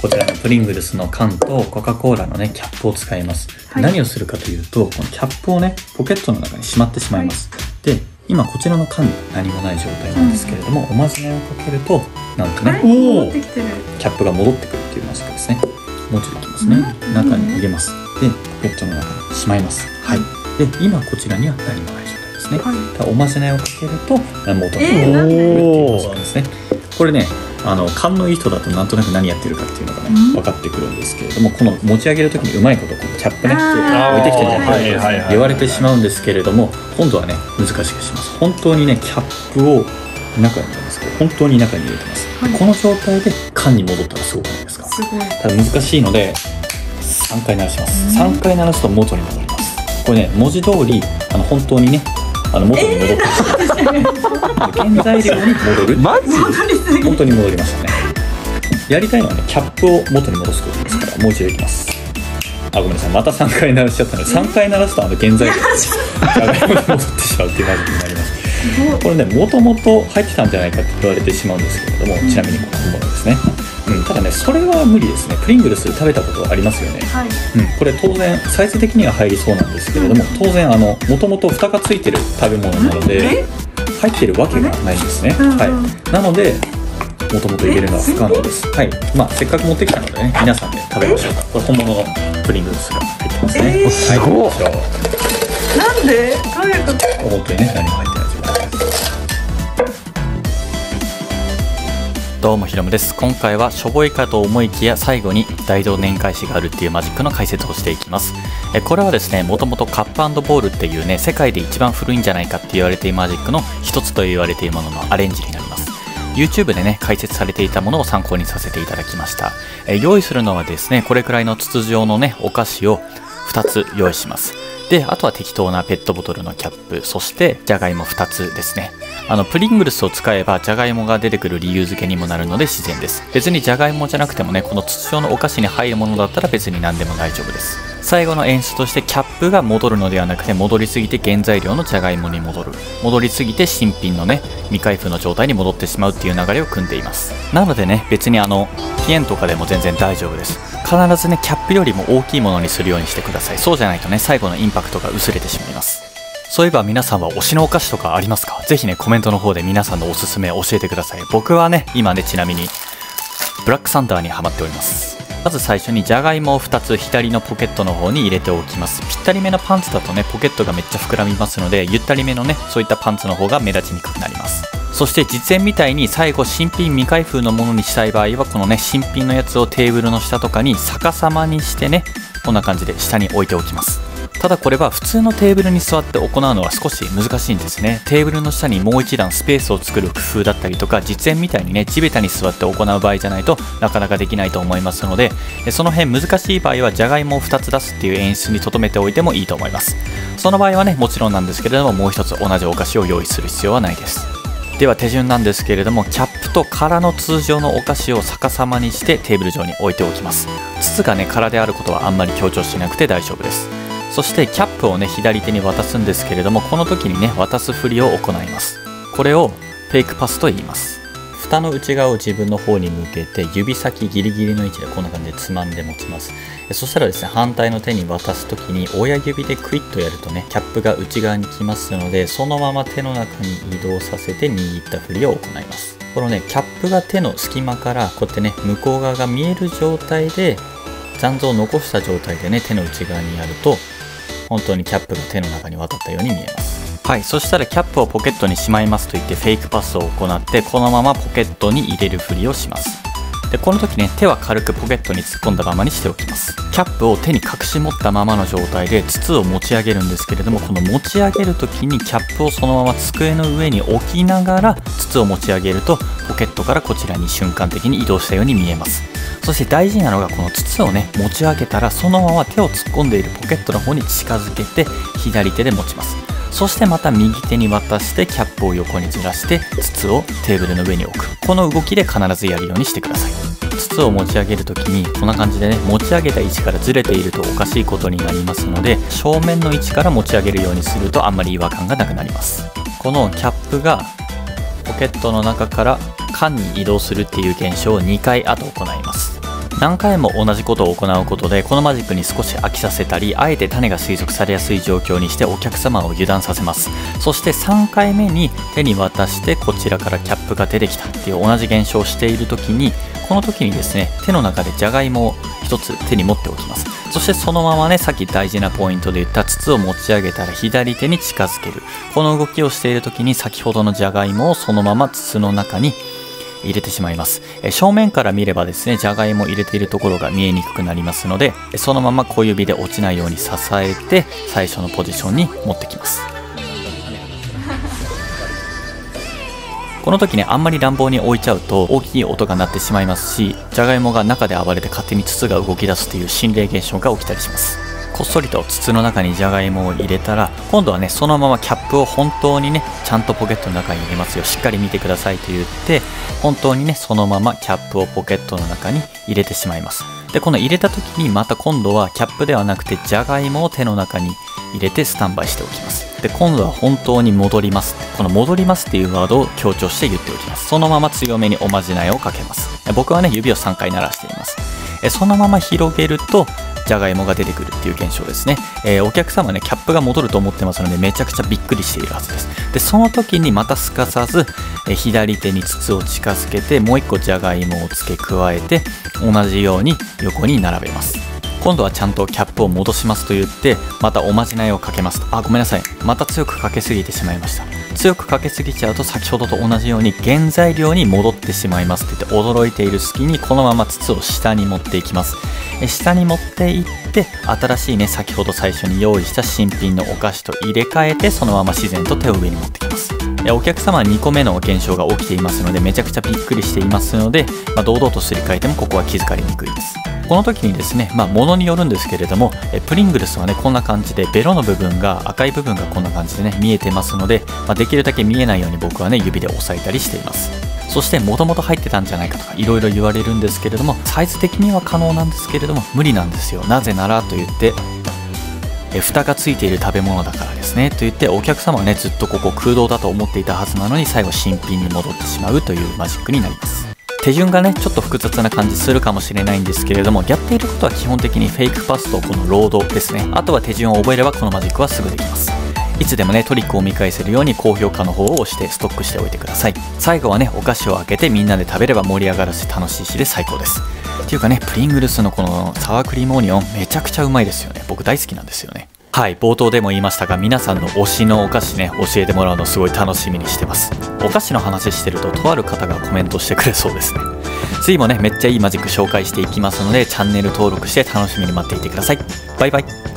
こちらのプリングルスの缶とコカ・コーラのねキャップを使います、はい。何をするかというとこのキャップをねポケットの中にしまってしまいます、で今こちらの缶に何もない状態なんですけれども、おまじないをかけるとなんとね、はいおキャップが戻ってくるっていうマジックですね。もう一度いきますね。うん。中に入れます。でポケットの中にしまいます。はい。で今こちらには何もない状態ですね。はい。おまじないをかけると元に戻ってくるっていうマジックですね。これねあの勘のいい人だとなんとなく何やってるかっていうのがねうん。分かってくるんですけれどもこの持ち上げる時にうまいことこのキャップねあ置いてきてんじゃない言われてしまうんですけれども今度はね難しくします。本当にねキャップを中に入れます。けど本当に中に入れてます、はい。この状態で缶に戻ったらすごくないですか？すごい。ただ難しいので3回鳴らします。3回鳴らすと元に戻ります。これね文字通りあの本当にねあの元に戻ってしまう、原材料に戻る。マジ本当に戻りましたね。やりたいのはねキャップ。を元に戻すことですからもう一度いきます。あごめんなさい。また3回鳴らしちゃったので3回鳴らすとあの原材料がじゃがいもに戻ってしまうっていうマジックになりますこれねもともと入ってたんじゃないかって言われてしまうんですけれどもちなみにこの本物ですね、うん、ただねそれは無理ですね。プリングルス食べたことありますよね。はい。うん、これ当然サイズ的には入りそうなんですけれども当然あのもともと蓋がついてる食べ物なのでえ？入ってるわけがないんですね、うんうん。はい、なのでもともと入れるのは不可能です。はい。まあせっかく持ってきたのでね皆さんで食べましょうか。これ本物のプリングルスが入ってますね、えーすごいなんで？どういうにね何も入ってどうもひろむです。今回はしょぼいかと思いきや最後に大同年会誌があるっていうマジックの解説をしていきます。えこれはですねもともとカップボールっていうね世界で一番古いんじゃないかって言われているマジックの一つと言われているもののアレンジになります。YouTube でね解説されていたものを参考にさせていただきました。え用意するのはですねこれくらいの筒状のねお菓子を2つ用意します。であとは適当なペットボトルのキャップそしてじゃがいも2つですね。あのプリングルスを使えばじゃがいもが出てくる理由付けにもなるので自然です。別にじゃがいもじゃなくてもねこの筒状のお菓子に入るものだったら別に何でも大丈夫です。最後の演出としてキャップが戻るのではなくて戻りすぎて原材料のじゃがいもに戻る。戻りすぎて新品のね未開封の状態に戻ってしまうっていう流れを組んでいます。なのでね別にあのピエンとかでも全然大丈夫です。必ずねキャップよりも大きいものにするようにしてください。そうじゃないとね最後のインパクトが薄れてしまいます。そういえば皆さんは推しのお菓子とかありますか？ぜひねコメントの方で皆さんのおすすめ教えてください。僕はね今ねちなみにブラックサンダーにハマっております。まず最初にじゃがいもを2つ左のポケットの方に入れておきます。ぴったりめのパンツだとねポケットがめっちゃ膨らみますのでゆったりめのねそういったパンツの方が目立ちにくくなります。そして実演みたいに最後新品未開封のものにしたい場合はこのね新品のやつをテーブルの下とかに逆さまにしてねこんな感じで下に置いておきます。ただこれは普通のテーブルに座って行うのは少し難しいんですね。テーブルの下にもう一段スペースを作る工夫だったりとか実演みたいにね地べたに座って行う場合じゃないとなかなかできないと思いますのでその辺難しい場合はじゃがいもを2つ出すっていう演出に留めておいてもいいと思います。その場合はねもちろんなんですけれどももう一つ同じお菓子を用意する必要はないです。では手順なんですけれどもキャップと空の通常のお菓子を逆さまにしてテーブル上に置いておきます。筒がね空であることはあんまり強調しなくて大丈夫です。そしてキャップをね左手に渡すんですけれどもこの時にね渡すふりを行います。これをフェイクパスと言います。蓋の内側を自分の方に向けて指先ギリギリの位置でこんな感じでつまんで持ちます。えそしたらですね反対の手に渡す時に親指でクイッとやるとねキャップが内側に来ますのでそのまま手の中に移動させて握ったふりを行います。このねキャップが手の隙間からこうやってね向こう側が見える状態で残像を残した状態でね手の内側にやると本当にキャップが手の中に渡ったように見えます。はいそしたらキャップをポケットにしまいますと言ってフェイクパスを行ってこのままポケットに入れるふりをします。でこの時ね手は軽くポケットに突っ込んだままにしておきます。キャップを手に隠し持ったままの状態で筒を持ち上げるんですけれどもこの持ち上げる時にキャップをそのまま机の上に置きながら筒を持ち上げるとポケットからこちらに瞬間的に移動したように見えます。そして大事なのがこの筒をね持ち上げたらそのまま手を突っ込んでいるポケットの方に近づけて左手で持ちます。そしてまた右手に渡してキャップを横にずらして筒をテーブルの上に置く。この動きで必ずやるようにしてください。筒を持ち上げる時にこんな感じでね持ち上げた位置からずれているとおかしいことになりますので正面の位置から持ち上げるようにするとあんまり違和感がなくなります。このキャップがポケットの中から缶に移動するっていう現象を2回後行います。何回も同じことを行うことでこのマジックに少し飽きさせたりあえて種が推測されやすい状況にしてお客様を油断させます。そして3回目に手に渡してこちらからキャップが出てきたっていう同じ現象をしている時にこの時にですね手の中でじゃがいもを1つ手に持っておきます。そしてそのままねさっき大事なポイントで言った筒を持ち上げたら左手に近づける。この動きをしている時に先ほどのじゃがいもをそのまま筒の中に入れてしまいます。え正面から見ればですね、じゃがいも入れているところが見えにくくなりますので、そのまま小指で落ちないように支えて、最初のポジションに持ってきます。この時ね、あんまり乱暴に置いちゃうと大きい音が鳴ってしまいますし、じゃがいもが中で暴れて勝手に筒が動き出すという心霊現象が起きたりします。こっそりと筒の中にじゃがいもを入れたら今度はねそのままキャップを本当にねちゃんとポケットの中に入れますよ。しっかり見てくださいと言って本当にねそのままキャップをポケットの中に入れてしまいます。でこの入れた時にまた今度はキャップではなくてじゃがいもを手の中に入れてスタンバイしておきます。で今度は本当に戻ります。この戻りますっていうワードを強調して言っておきます。そのまま強めにおまじないをかけます。僕はね指を3回鳴らしています。そのまま広げるとじゃがいもが出てくるっていう現象ですね、えー、お客様ねキャップが戻ると思ってますのでめちゃくちゃびっくりしているはずです。でその時にまたすかさず、えー、左手に筒を近づけてもう1個じゃがいもを付け加えて同じように横に並べます。今度はちゃんとキャップを戻しますと言ってまたおまじないをかけますと。あごめんなさい。また強くかけすぎてしまいました。強くかけすぎちゃうと先ほどと同じように原材料に戻ってしまいますって言って驚いている隙にこのまま筒を下に持っていきます。下に持っていって新しいね先ほど最初に用意した新品のお菓子と入れ替えてそのまま自然と手を上に持ってきます。お客様は2個目の現象が起きていますのでめちゃくちゃびっくりしていますので、まあ、堂々とすり替えてもここは気づかれにくいです。この時にですね、まあ、物によるんですけれども、えプリングルスはね、こんな感じで、ベロの部分が、赤い部分がこんな感じでね、見えてますので、まあ、できるだけ見えないように僕はね、指で押さえたりしています。そして、もともと入ってたんじゃないかとか、いろいろ言われるんですけれども、サイズ的には可能なんですけれども、無理なんですよ。なぜならと言って、え蓋がついている食べ物だからですねと言ってお客様はねずっとここ空洞だと思っていたはずなのに最後新品に戻ってしまうというマジックになります手順がねちょっと複雑な感じするかもしれないんですけれどもやっていることは基本的にフェイクパスとこのロードですね。あとは手順を覚えればこのマジックはすぐできます。いつでもねトリックを見返せるように高評価の方を押してストックしておいてください。最後はねお菓子を開けてみんなで食べれば盛り上がるし楽しいしで最高です。っていうかねプリングルスのこのサワークリームオニオンめちゃくちゃうまいですよね。僕大好きなんですよね。はい、冒頭でも言いましたが、皆さんの推しのお菓子ね、教えてもらうのすごい楽しみにしてます。お菓子の話してると、とある方がコメントしてくれそうですね。次もね、めっちゃいいマジック紹介していきますので、チャンネル登録して楽しみに待っていてください。バイバイ。